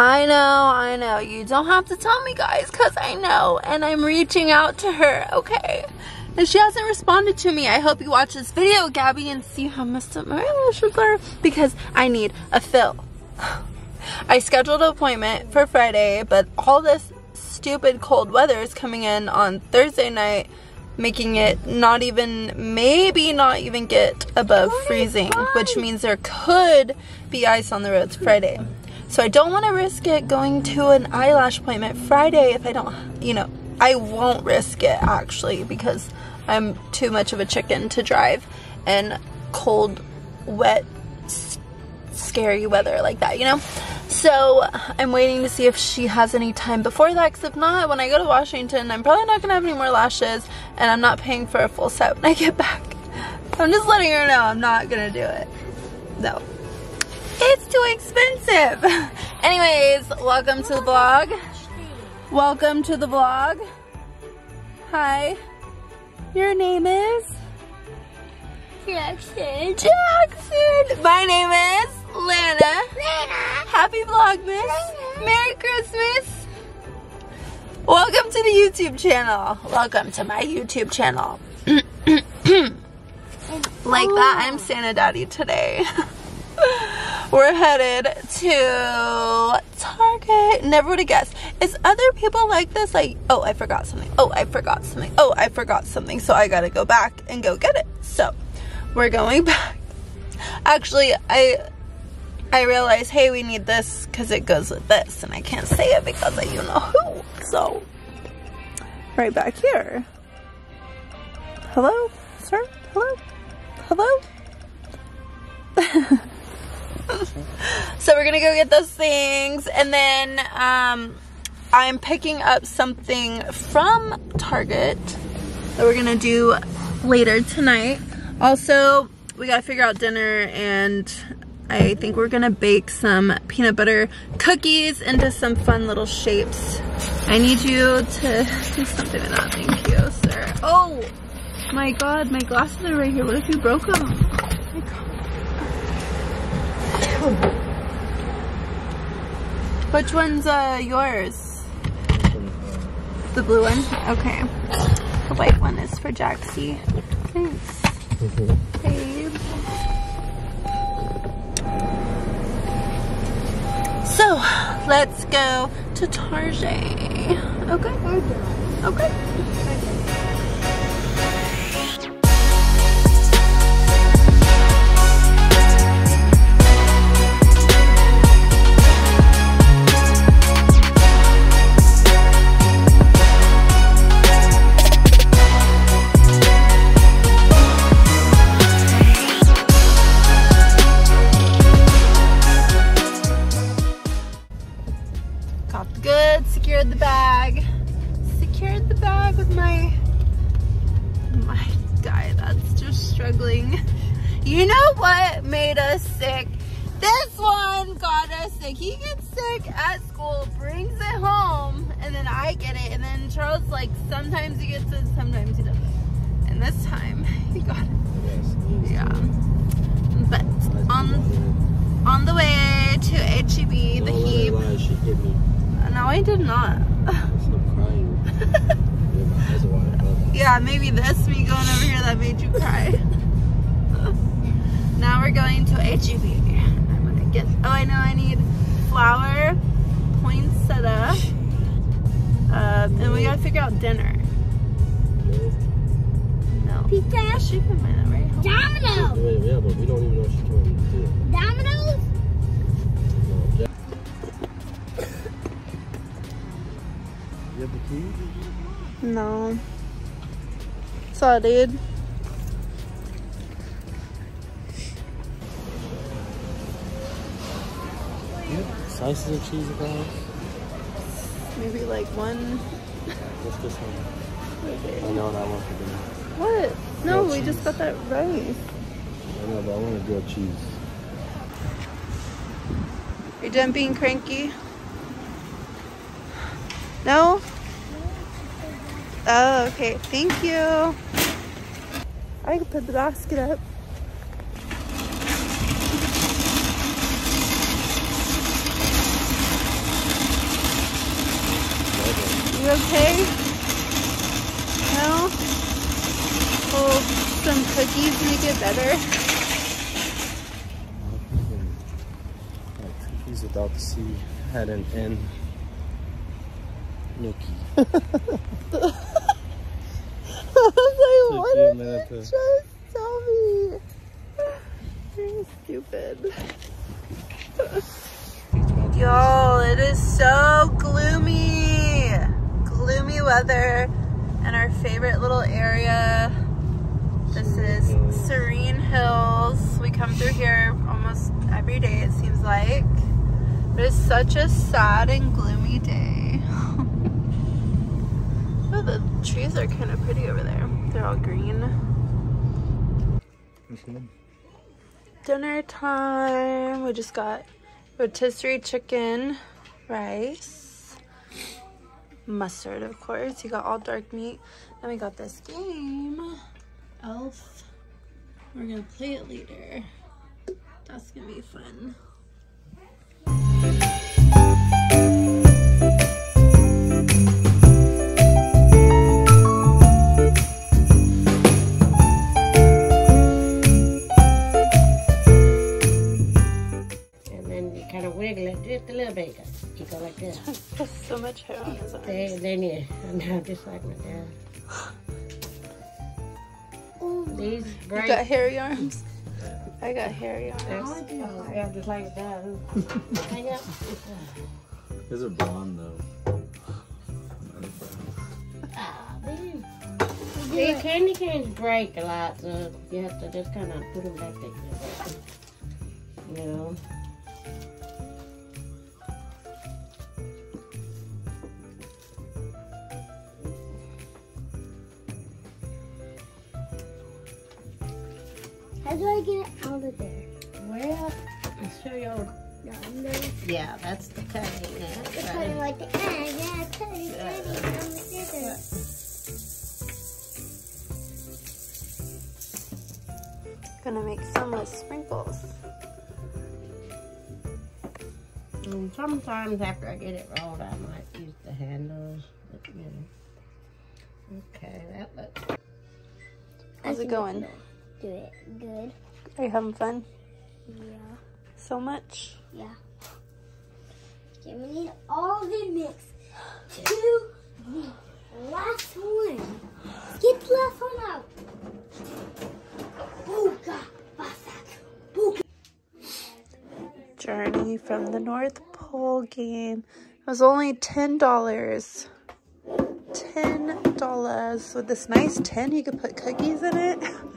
I know, I know. You don't have to tell me, guys, because I know. And I'm reaching out to her, okay? And she hasn't responded to me. I hope you watch this video, Gabby, and see how messed up my eyelashes are. Because I need a fill. I scheduled an appointment for Friday, but all this stupid cold weather is coming in on Thursday night, making it not even, maybe not even get above freezing, which means there could be ice on the roads Friday. So I don't want to risk it going to an eyelash appointment Friday if I don't, you know, I won't risk it actually because I'm too much of a chicken to drive in cold, wet, scary weather like that, you know? So I'm waiting to see if she has any time before that because if not, when I go to Washington, I'm probably not going to have any more lashes and I'm not paying for a full set when I get back. I'm just letting her know I'm not going to do it. No. It's too expensive. Anyways, welcome to the vlog. Welcome to the vlog. Hi. Your name is? Jackson. Jackson. My name is Lana. Lana. Happy Vlogmas. Lana. Merry Christmas. Welcome to the YouTube channel. Welcome to my YouTube channel. like that, I'm Santa Daddy today. We're headed to Target. Never would have guessed. Is other people like this? Like, oh, I forgot something. Oh, I forgot something. Oh, I forgot something. So I gotta go back and go get it. So we're going back. Actually, I I realized, hey, we need this because it goes with this. And I can't say it because I you know who. So right back here. Hello, sir? Hello? Hello? we're gonna go get those things and then um, I'm picking up something from Target that we're gonna do later tonight. Also, we gotta figure out dinner and I think we're gonna bake some peanut butter cookies into some fun little shapes. I need you to do something with that, thank you, sir. Oh my god, my glasses are right here. What if you broke them? Oh. Which one's uh, yours? The blue one? Okay. The white one is for Jaxie. Thanks. Babe. So, let's go to Target. Okay? Okay. Sometimes he gets it, sometimes he doesn't. And this time, he got it. Yeah. But on on the way to HEB, the heap. She hit me. No, I did not. Stop crying. yeah, eyes are wide. Yeah, maybe this me going over here that made you cry. now we're going to HEB. I'm gonna get. Oh, I know. I need flour, dinner. No. Pizza. She can find that right. Domino. Wait, yeah, but we don't even know if she told me to do it. Domino's. No, Jack- You have the keys? No. Saw dude. You have slices of cheese at the house? Maybe like one. What's this one? I know that one for dinner. What? No, Grilled we just got that rice. I know, but I want a grilled cheese. You're done being cranky? No? Oh, okay. Thank you. I can put the basket up. You okay? No? Will some cookies make it better? Like cookies without the C had an N. Nookie. I was Took like, you what minute did to- you just tell me? You're stupid. Y'all, it is so gloomy. Gloomy weather in our favorite little area. This is Serene Hills. We come through here almost every day, it seems like. But it's such a sad and gloomy day. oh, the trees are kind of pretty over there. They're all green. Dinner time. We just got rotisserie chicken, rice, mustard, of course. You got all dark meat. Then we got this game, Elf. We're gonna play it later. That's gonna be fun. Wiggle it just a little bit. You go like this. There's so much hair on his arms. There, then you, now just like my dad. These You got hairy arms? I got hairy arms. Oh, yeah, just like that. Hang up. These are blonde though. Not brown. Ah, baby. See, candy canes break a lot, so you have to just kind of put them back together. You know? How do I get it out of there? Well, I'll show you. Down there. Yeah, that's the cutting. It's That's kind of like the egg. Yeah, it's kind of cutting on the scissors. Gonna make some with sprinkles. And sometimes after I get it rolled, I might use the handles. But, you know. Okay, that looks. How's it going? Do it. Good. Are you having fun? Yeah. So much? Yeah. Okay, we need all the mix to the last one. Get the last one out. Booga, basak, booga. Journey from the North Pole game. It was only ten dollars. Ten dollars with this nice tin. You could put cookies in it.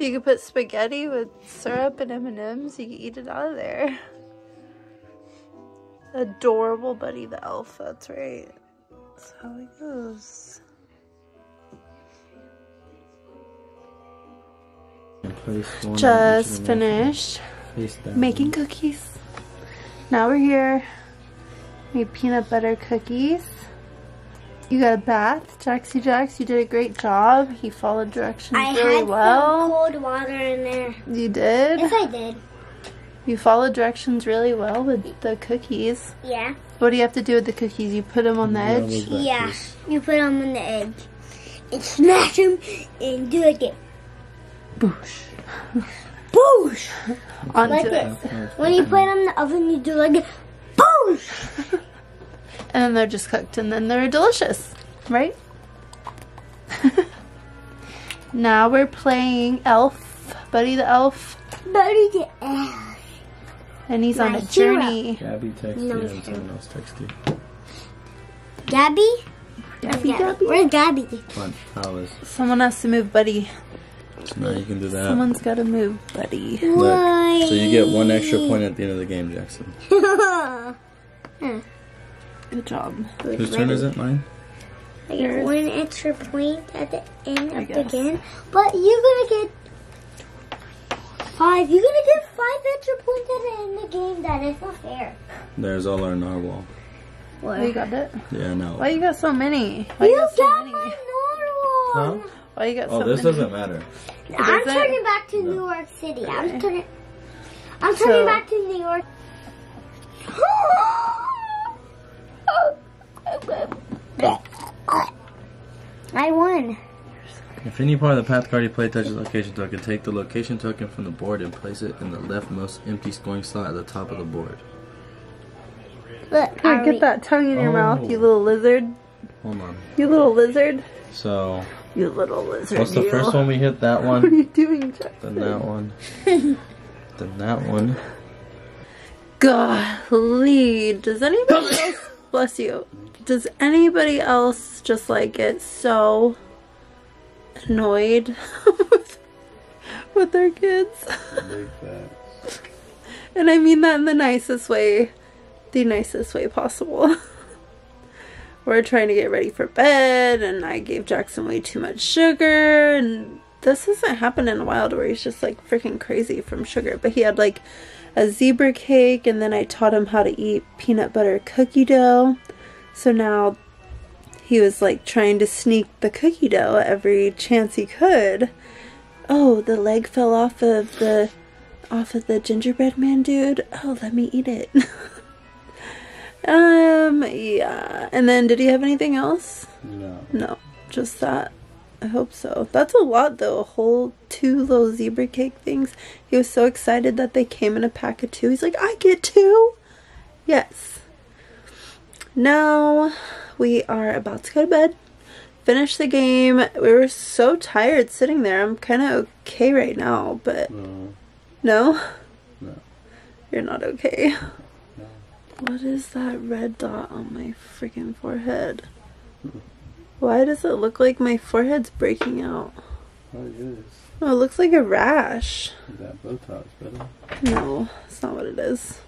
you could put spaghetti with syrup and M and M's. You could eat it out of there. Adorable Buddy the Elf. That's right. That's how it goes. Just finished making cookies. Now we're here. Made peanut butter cookies. You got a bath, Jaxie Jax. You did a great job. He followed directions I really had some well. cold water in there. You did. Yes, I did. You followed directions really well with the cookies. Yeah. What do you have to do with the cookies? You put them on the edge. Yeah. You put them on the edge and smash them and do it again. Boosh. Boosh! Onto Like it. this. When you put them in the oven, you do like a boosh! And then they're just cooked and then they're delicious, right? now we're playing Elf, Buddy the Elf, Buddy the Elf. and he's on a hero. journey. Gabby texted No, you someone else texted you. Gabby? Gabby, Gabby. Where's Gabby? Come on, Alice. Someone has to move Buddy. So now you can do that. Someone's got to move Buddy. Look, so you get one extra point at the end of the game, Jackson. Good job. Whose turn is it? Mine? I get one extra point at the end I of the game. But you're gonna get five. You're gonna get five extra points at the end of the game. That is not fair. There's all our narwhal. Oh, you got it? Yeah, no. Why you got so many? Why You you got so got many? my Huh? Why you got Oh, so this doesn't matter. I'm doesn't? turning back to New York City. I'm turning. I'm turning So- back to New York. Oh, I won. If any part of the path card you play touches a location token, take the location token from the board and place it in the leftmost empty scoring slot at the top of the board. Look, Here, are we- get that tongue in your mouth, you Oh. little lizard. Hold on. You little lizard. So, You little lizard. what's the you. first one we hit? That one. What are you doing, Jackson? Then that one. then that one. Golly, does anybody else, bless you, does anybody else just like get so annoyed with, with their kids? And I mean that in the nicest way, the nicest way possible. We're trying to get ready for bed, and I gave Jackson way too much sugar, and this hasn't happened in a while to where he's just like freaking crazy from sugar. But he had like a zebra cake, and then I taught him how to eat peanut butter cookie dough. So now he was like trying to sneak the cookie dough every chance he could. Oh, the leg fell off of the off of the gingerbread man dude. Oh, let me eat it. um, yeah. And then did he have anything else? No. No, just that. I hope so. That's a lot though. A whole two little zebra cake things. He was so excited that they came in a pack of two. He's like, I get two? Yes. Now we are about to go to bed. Finish the game. We were so tired sitting there. I'm kind of okay right now, but No. no? No. You're not okay. No. What is that red dot on my freaking forehead? Why does it look like my forehead's breaking out? What it is? Oh, it looks like a rash. That Botox, better. No, that's not what it is.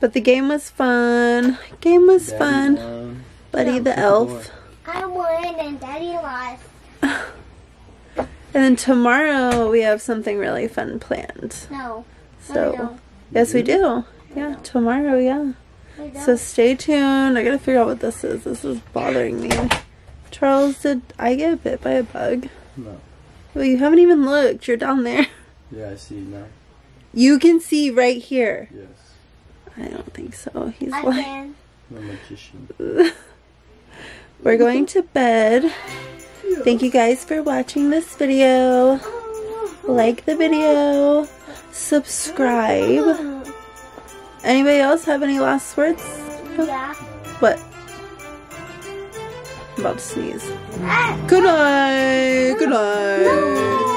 But the game was fun. Game was fun. Buddy the elf. I won and Daddy lost. And then tomorrow we have something really fun planned. No. So, no, yes, we do. Yeah, tomorrow, yeah. We don't. So stay tuned. I gotta figure out what this is. This is bothering me. Charles, did I get bit by a bug? No. Well, you haven't even looked. You're down there. Yeah, I see now. You can see right here. Yes. I don't think so. He's I like, can. I'm a magician. we're going to bed. Thank you guys for watching this video. Like the video. Subscribe. Anybody else have any last words? Yeah. What? I'm about to sneeze. Ah. Good night. Good night.